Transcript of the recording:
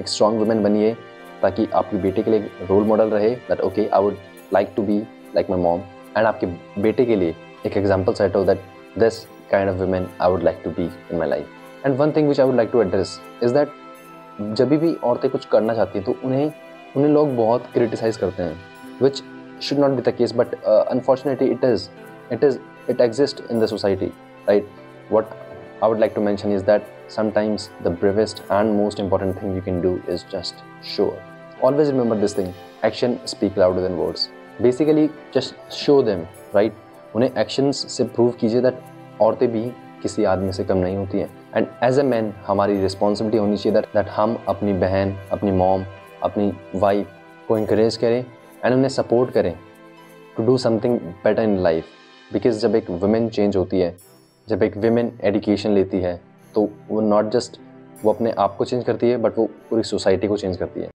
एक strong women बनिए, ताकि आपके बेटे के लिए रोल मॉडल रहे that okay I would like to be like my mom and आपके बेटे के लिए एक एग्ज़ाम्पल सेट हो that this kind of women I would like to be in my life and one thing which I would like to address is that जब भी औरतें कुछ करना चाहती हैं तो उन्हें उन्हें लोग बहुत क्रिटिसाइज करते हैं which should not be the case but unfortunately it is it is it exist in the society right what i would like to mention is that sometimes the bravest and most important thing you can do is just show always remember this thing action speak louder than words basically just show them right उन्हें actions से prove कीजिए that औरतें भी किसी आदमी से कम नहीं होती हैं एंड एज ए मैन हमारी रिस्पॉन्सिबिलिटी होनी चाहिए दैट दैट हम अपनी बहन अपनी मॉम अपनी वाइफ को इंकरेज करें एंड उन्हें सपोर्ट करें to do something better in life because जब एक वुमेन चेंज होती है जब एक वेमेन एडुकेशन लेती है तो वो नॉट जस्ट वो अपने आप को चेंज करती है बट वो पूरी सोसाइटी को चेंज करती है।